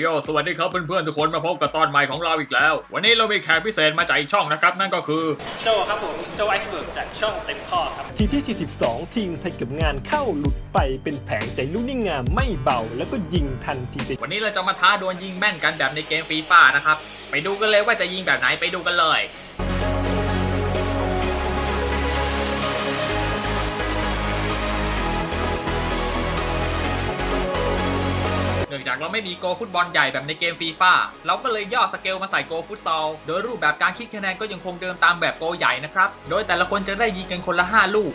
โยสวัสดีครับเพื่อนๆทุกคนมาพบกับตอนใหม่ของเราอีกแล้ว วันนี้เรามีแขกพิเศษมาจากอีกช่องนะครับ นั่นก็คือ โจครับผม โจไอซ์เบิร์กจากช่องเต็มข้อครับทีที่ 42 ทีมไทยเกับงานเข้าหลุดไปเป็นแผงใจลูกนิ่งงามไม่เบา แล้วก็ยิงทันทีเด็ดวันนี้เราจะมาท้าดวลยิงแม่นกันแบบในเกมฟีฟ่านะครับไปดูกันเลยว่าจะยิงแบบไหนไปดูกันเลย จากเราไม่มีโกฟุตบอลใหญ่แบบในเกมฟีฟ่าเราก็เลยย่อสเกลมาใส่โกฟุตซอลโดยรูปแบบการคิดคะแนนก็ยังคงเดิมตามแบบโกใหญ่นะครับ โดยแต่ละคนจะได้ยิงกันคนละ 5 ลูก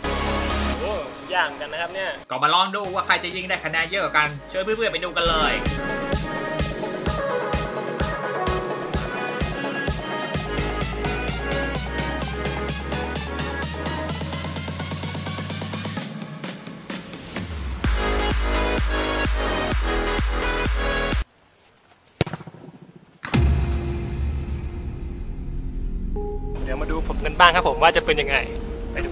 โอ้ย่างกันนะครับเนี่ย ก็มาลองดูว่าใครจะยิงได้คะแนนเยอะกว่ากัน เชิญเพื่อนๆไปดูกันเลย ดี๋ยวมาดูผมกันบ้างครับผมว่าจะเป็นยังไง ไปดู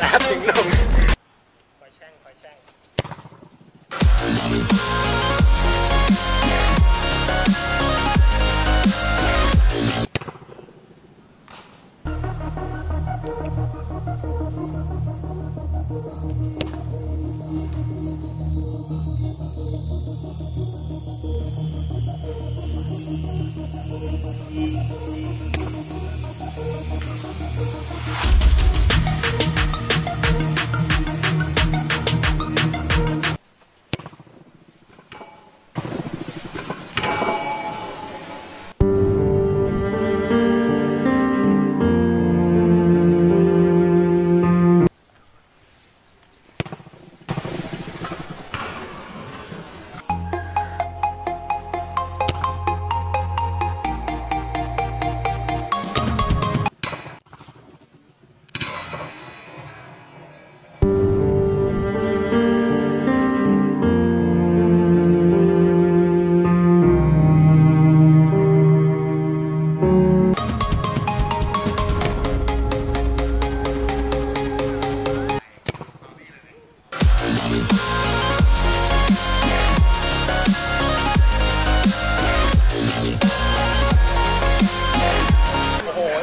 นะครับถึงลงคอยแช่งคอยแช่ง Thank you.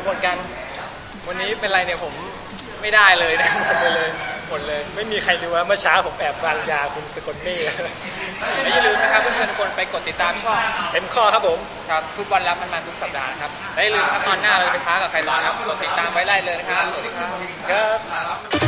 หหมดกัน วันนี้เป็นไรเนี่ยผมไม่ได้เลยนะหมดไปเลยหมดเลย ไม่มีใครรู้ว่าเมื่อเช้าผมแอบวางยาคุณสกลนี่และอย่าลืมนะครับเพื่อนๆทุกคนไปกดติดตามช่องเต็มข้อครับผมครับทุกวันรับมันมาทุกสัปดาห์นะครับและอย่าลืมนะครับตอนหน้าเราจะไปท้ากับใครต่อนะครับกดติดตามไว้ไล่เลยนะครับสวัสดีครับครับ